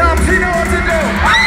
Tim he you know what to do.